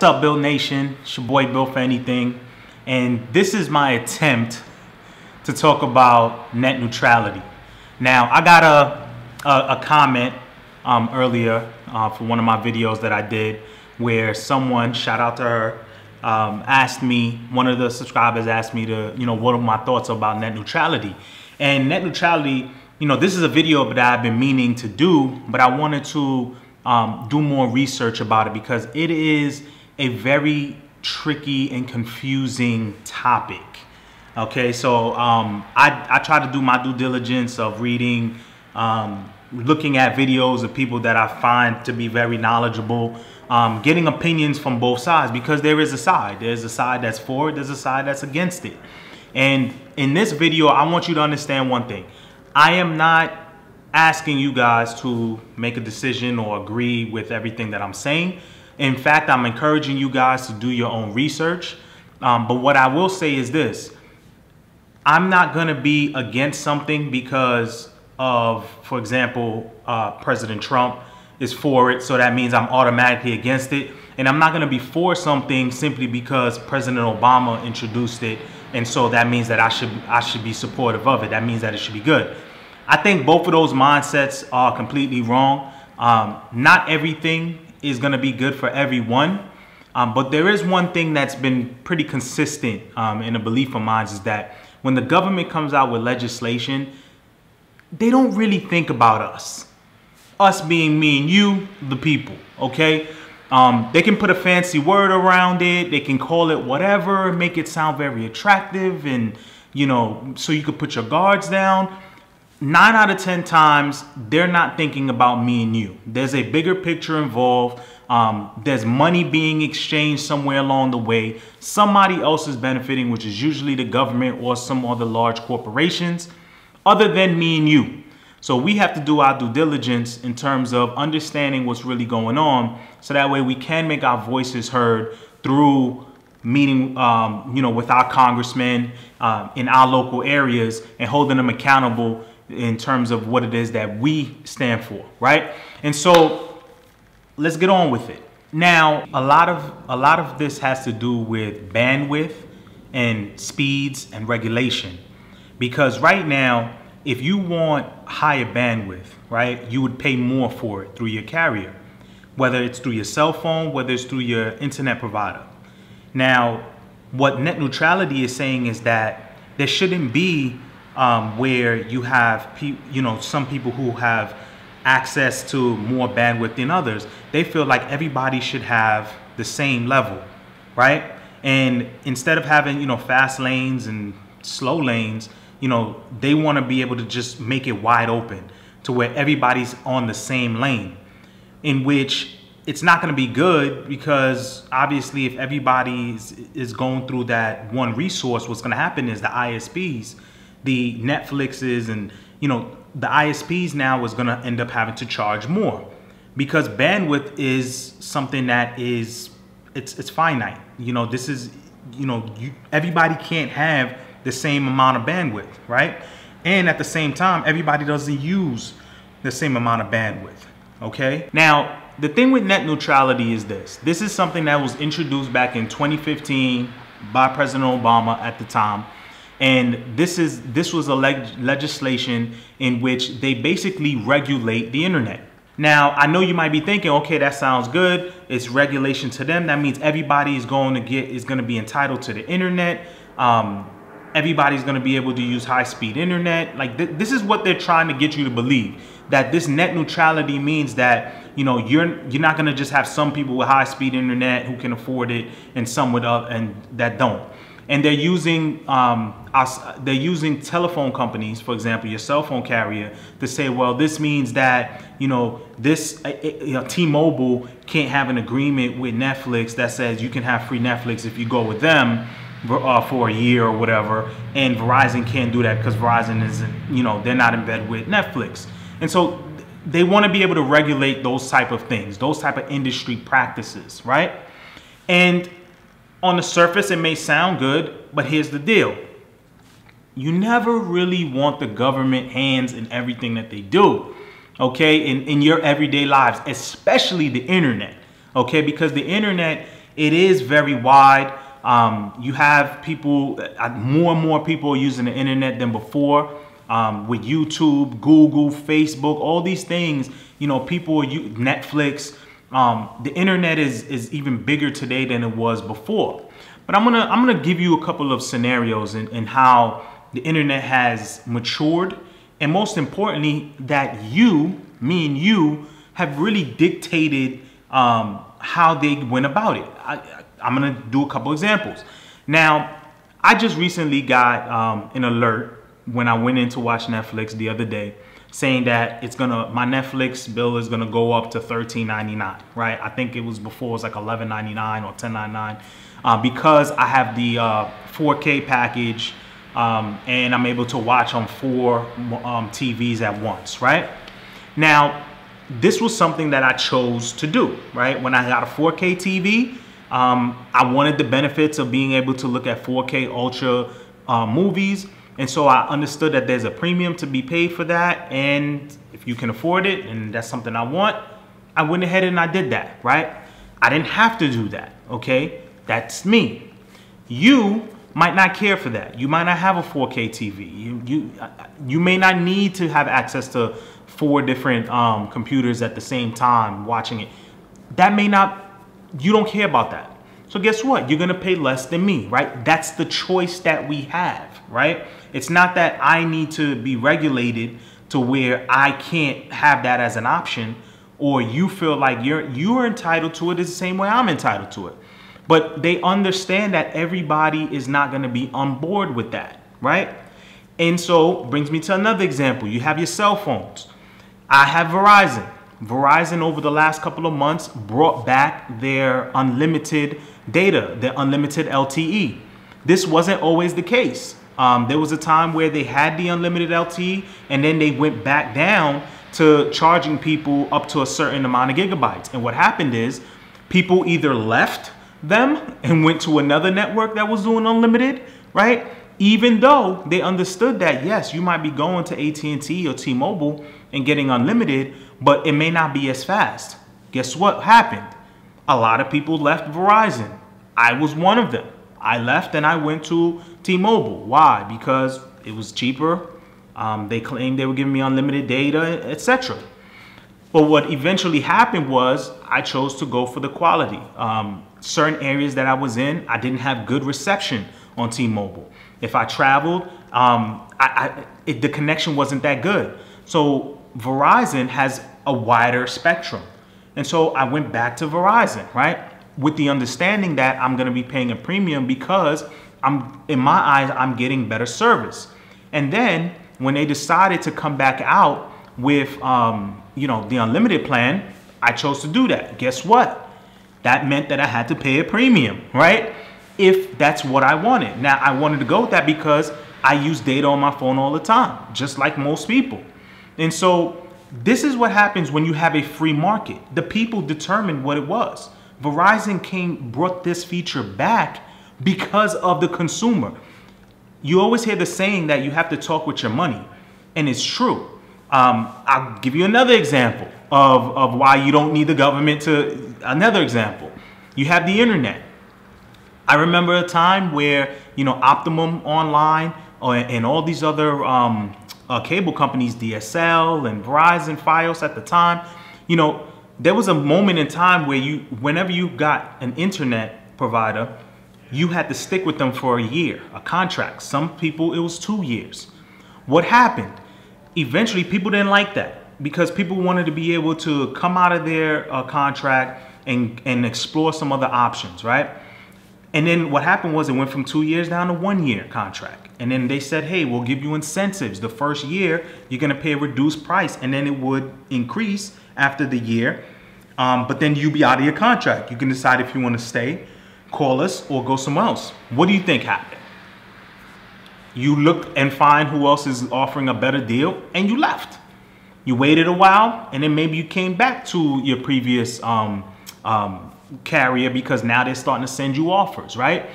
What's up, Built Nation? It's your boy Built for Anything. And this is my attempt to talk about net neutrality. Now, I got a, a, a comment um, earlier uh, for one of my videos that I did where someone, shout out to her, um, asked me, one of the subscribers asked me to, you know, what are my thoughts about net neutrality? And net neutrality, you know, this is a video that I've been meaning to do, but I wanted to um, do more research about it because it is a very tricky and confusing topic. Okay, so um, I, I try to do my due diligence of reading, um, looking at videos of people that I find to be very knowledgeable, um, getting opinions from both sides because there is a side. There's a side that's for it, there's a side that's against it. And in this video, I want you to understand one thing. I am not asking you guys to make a decision or agree with everything that I'm saying. In fact, I'm encouraging you guys to do your own research. Um, but what I will say is this I'm not going to be against something because of, for example, uh, President Trump is for it, so that means I'm automatically against it. And I'm not going to be for something simply because President Obama introduced it, and so that means that I should I should be supportive of it. That means that it should be good. I think both of those mindsets are completely wrong. Um, not everything is going to be good for everyone. Um, but there is one thing that's been pretty consistent um, in a belief of mine is that when the government comes out with legislation, they don't really think about us. Us being me and you, the people, okay? Um, they can put a fancy word around it. They can call it whatever, make it sound very attractive and, you know, so you could put your guards down nine out of 10 times, they're not thinking about me and you. There's a bigger picture involved. Um, there's money being exchanged somewhere along the way. Somebody else is benefiting, which is usually the government or some other large corporations, other than me and you. So we have to do our due diligence in terms of understanding what's really going on. So that way we can make our voices heard through meeting, um, you know, with our congressmen uh, in our local areas and holding them accountable in terms of what it is that we stand for, right? And so let's get on with it. Now, a lot of a lot of this has to do with bandwidth and speeds and regulation. Because right now, if you want higher bandwidth, right, you would pay more for it through your carrier, whether it's through your cell phone, whether it's through your internet provider. Now, what net neutrality is saying is that there shouldn't be um, where you have you know some people who have access to more bandwidth than others they feel like everybody should have the same level right? And instead of having you know fast lanes and slow lanes you know they want to be able to just make it wide open to where everybody's on the same lane in which it's not going to be good because obviously if everybody is going through that one resource what's going to happen is the isps the Netflixes and you know the ISPs now is going to end up having to charge more because bandwidth is something that is it's it's finite. You know, this is you know, you, everybody can't have the same amount of bandwidth, right? And at the same time, everybody doesn't use the same amount of bandwidth, okay? Now, the thing with net neutrality is this. This is something that was introduced back in 2015 by President Obama at the time and this is this was a leg legislation in which they basically regulate the internet. Now, I know you might be thinking, okay, that sounds good. It's regulation to them. That means everybody is going to get is going to be entitled to the internet. Um, everybody's going to be able to use high-speed internet. Like th this is what they're trying to get you to believe that this net neutrality means that you know you're you're not going to just have some people with high-speed internet who can afford it and some with uh, and that don't and they're using um, they're using telephone companies, for example, your cell phone carrier, to say, well, this means that you know this uh, uh, you know, T-Mobile can't have an agreement with Netflix that says you can have free Netflix if you go with them uh, for a year or whatever, and Verizon can't do that because Verizon isn't, you know, they're not in bed with Netflix, and so they want to be able to regulate those type of things, those type of industry practices, right? And on the surface, it may sound good, but here's the deal. You never really want the government hands in everything that they do, okay, in, in your everyday lives, especially the internet, okay, because the internet it is very wide. Um, you have people, uh, more and more people using the internet than before. Um, with YouTube, Google, Facebook, all these things, you know, people are Netflix. Um, the internet is is even bigger today than it was before. But I'm gonna I'm gonna give you a couple of scenarios and in how the internet has matured, and most importantly, that you, me and you, have really dictated um, how they went about it. I, I'm gonna do a couple examples. Now, I just recently got um, an alert when I went in to watch Netflix the other day saying that it's gonna my Netflix bill is gonna go up to $13.99, right? I think it was before it was like $11.99 or $10.99 uh, because I have the uh, 4K package um, and I'm able to watch on four um, TVs at once, right? Now, this was something that I chose to do, right? When I got a 4K TV, um, I wanted the benefits of being able to look at 4K Ultra uh, movies. And so I understood that there's a premium to be paid for that. And if you can afford it and that's something I want, I went ahead and I did that, right? I didn't have to do that, okay? That's me. You might not care for that. You might not have a 4K TV. You, you, you may not need to have access to four different um, computers at the same time watching it. That may not, you don't care about that. So guess what? You're gonna pay less than me, right? That's the choice that we have, right? It's not that I need to be regulated to where I can't have that as an option or you feel like you're you're entitled to it the same way I'm entitled to it. But they understand that everybody is not going to be on board with that, right? And so brings me to another example. You have your cell phones. I have Verizon. Verizon over the last couple of months brought back their unlimited data, their unlimited LTE. This wasn't always the case. Um, there was a time where they had the unlimited LTE and then they went back down to charging people up to a certain amount of gigabytes. And what happened is people either left them and went to another network that was doing unlimited, right? Even though they understood that, yes, you might be going to AT&T or T-Mobile and getting unlimited, but it may not be as fast. Guess what happened? A lot of people left Verizon. I was one of them. I left and I went to T-Mobile. Why? Because it was cheaper. Um, they claimed they were giving me unlimited data, etc. But what eventually happened was I chose to go for the quality. Um, certain areas that I was in, I didn't have good reception on T-Mobile. If I traveled, um, I, I, it, the connection wasn't that good. So Verizon has a wider spectrum. And so I went back to Verizon, right? With the understanding that I'm gonna be paying a premium because I'm, in my eyes, I'm getting better service. And then when they decided to come back out with, um, you know, the unlimited plan, I chose to do that. Guess what? that meant that I had to pay a premium, right? If that's what I wanted. Now, I wanted to go with that because I use data on my phone all the time, just like most people. And so this is what happens when you have a free market. The people determine what it was. Verizon came, brought this feature back because of the consumer. You always hear the saying that you have to talk with your money, and it's true. Um, I'll give you another example of, of why you don't need the government to, another example. You have the internet. I remember a time where, you know, Optimum Online and all these other um, uh, cable companies, DSL and Verizon, Fios at the time, you know, there was a moment in time where you, whenever you got an internet provider, you had to stick with them for a year, a contract. Some people, it was two years. What happened? Eventually, people didn't like that because people wanted to be able to come out of their uh, contract and, and explore some other options, right? And then what happened was it went from two years down to one year contract. And then they said, hey, we'll give you incentives. The first year, you're gonna pay a reduced price and then it would increase after the year. Um, but then you be out of your contract. You can decide if you wanna stay, call us, or go somewhere else. What do you think happened? You look and find who else is offering a better deal and you left. You waited a while, and then maybe you came back to your previous um, um, carrier because now they're starting to send you offers, right?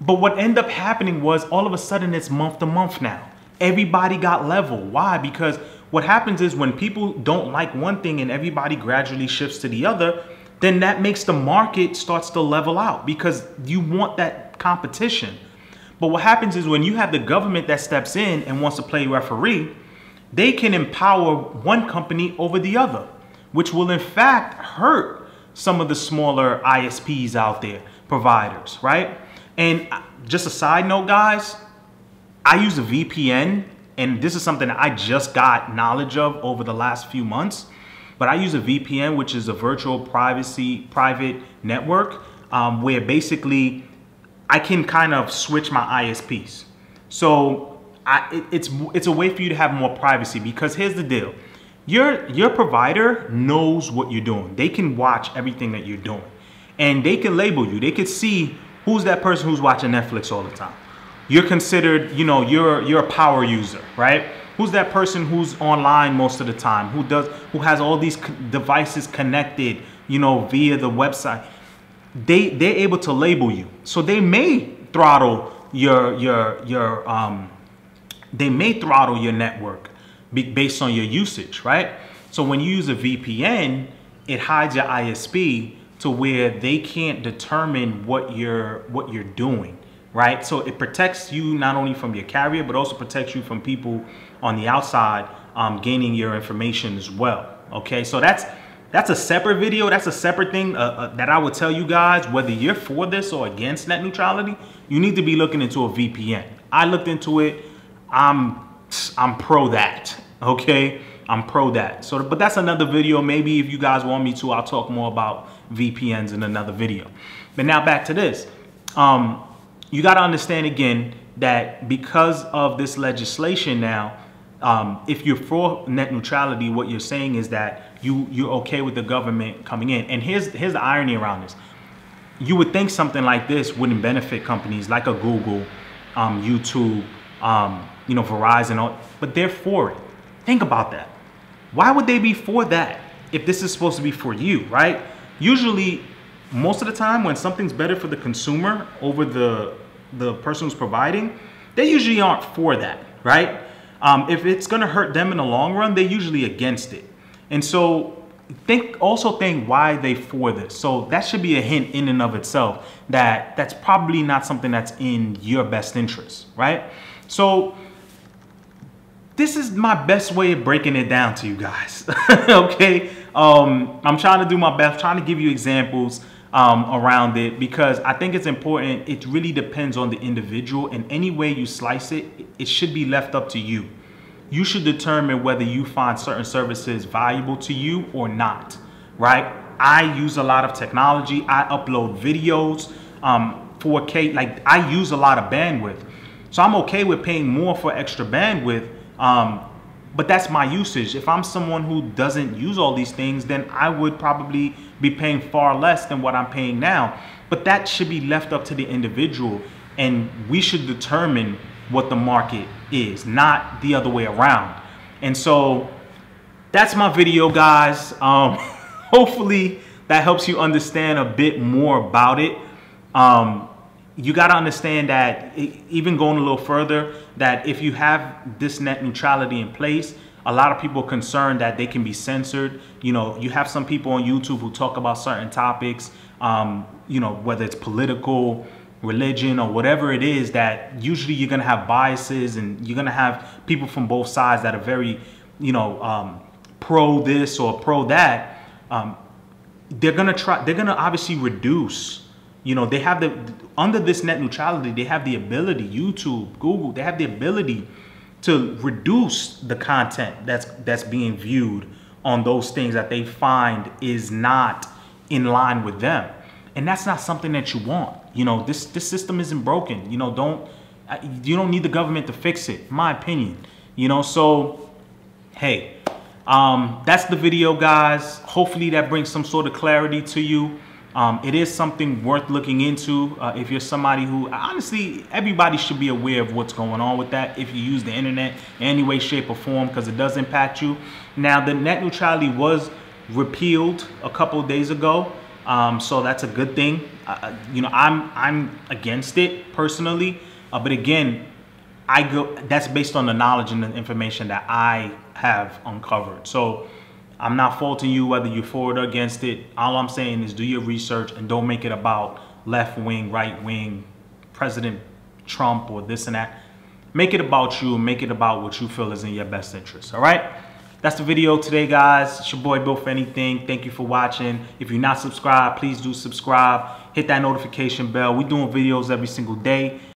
But what ended up happening was all of a sudden it's month to month now. Everybody got level. Why? Because what happens is when people don't like one thing and everybody gradually shifts to the other, then that makes the market starts to level out because you want that competition. But what happens is when you have the government that steps in and wants to play referee, they can empower one company over the other, which will in fact hurt some of the smaller ISPs out there, providers, right? And uh, just a side note, guys, I use a VPN, and this is something I just got knowledge of over the last few months. But I use a VPN, which is a virtual privacy private network, um, where basically I can kind of switch my ISPs. So I, it, it's it's a way for you to have more privacy because here's the deal. Your your provider knows what you're doing. They can watch everything that you're doing. And they can label you. They can see who's that person who's watching Netflix all the time. You're considered, you know, you're you're a power user, right? Who's that person who's online most of the time? Who does who has all these devices connected, you know, via the website? they they're able to label you. So they may throttle your your your um they may throttle your network based on your usage, right? So when you use a VPN, it hides your ISP to where they can't determine what you're what you're doing, right? So it protects you not only from your carrier, but also protects you from people on the outside um, gaining your information as well. Okay, so that's that's a separate video. That's a separate thing uh, uh, that I would tell you guys, whether you're for this or against net neutrality, you need to be looking into a VPN. I looked into it. I'm, I'm pro that, okay? I'm pro that. So, but that's another video. Maybe if you guys want me to, I'll talk more about VPNs in another video. But now back to this. Um, you got to understand again that because of this legislation now, um, if you're for net neutrality, what you're saying is that you you're okay with the government coming in. And here's here's the irony around this. You would think something like this wouldn't benefit companies like a Google, um, YouTube, um, you know, Verizon, all, but they're for it. Think about that. Why would they be for that if this is supposed to be for you, right? Usually, most of the time, when something's better for the consumer over the the person who's providing, they usually aren't for that, right? Um, if it's going to hurt them in the long run, they're usually against it. And so think also think why they for this. So that should be a hint in and of itself that that's probably not something that's in your best interest, right? So this is my best way of breaking it down to you guys. okay, um, I'm trying to do my best, trying to give you examples um, around it because I think it's important. It really depends on the individual, and any way you slice it, it should be left up to you you should determine whether you find certain services valuable to you or not, right? I use a lot of technology. I upload videos, um, 4K, like I use a lot of bandwidth. So I'm okay with paying more for extra bandwidth, um, but that's my usage. If I'm someone who doesn't use all these things, then I would probably be paying far less than what I'm paying now. But that should be left up to the individual and we should determine what the market is, not the other way around. And so that's my video, guys. Um, hopefully that helps you understand a bit more about it. Um, you got to understand that even going a little further, that if you have this net neutrality in place, a lot of people are concerned that they can be censored. You know, you have some people on YouTube who talk about certain topics, um, you know, whether it's political, religion or whatever it is that usually you're going to have biases and you're going to have people from both sides that are very you know um, pro this or pro that um, they're going to try they're going to obviously reduce you know they have the under this net neutrality they have the ability youtube google they have the ability to reduce the content that's that's being viewed on those things that they find is not in line with them and that's not something that you want you know, this this system isn't broken. You know, don't you don't need the government to fix it. My opinion. You know, so hey, um, that's the video, guys. Hopefully that brings some sort of clarity to you. Um, it is something worth looking into uh, if you're somebody who honestly everybody should be aware of what's going on with that if you use the internet in any way shape or form because it does impact you now the net neutrality was repealed a couple days ago um, so that's a good thing. Uh, you know, I'm I'm against it personally, uh, but again, I go. That's based on the knowledge and the information that I have uncovered. So I'm not faulting you whether you're for it or against it. All I'm saying is do your research and don't make it about left wing, right wing, President Trump or this and that. Make it about you make it about what you feel is in your best interest. All right? That's the video today, guys. It's your boy Built for Anything. Thank you for watching. If you're not subscribed, please do subscribe. Hit that notification bell. We're doing videos every single day.